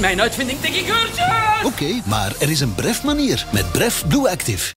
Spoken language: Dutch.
Mijn uitvinding tegen geurtjes! Oké, maar er is een Bref manier met Bref Blue Active.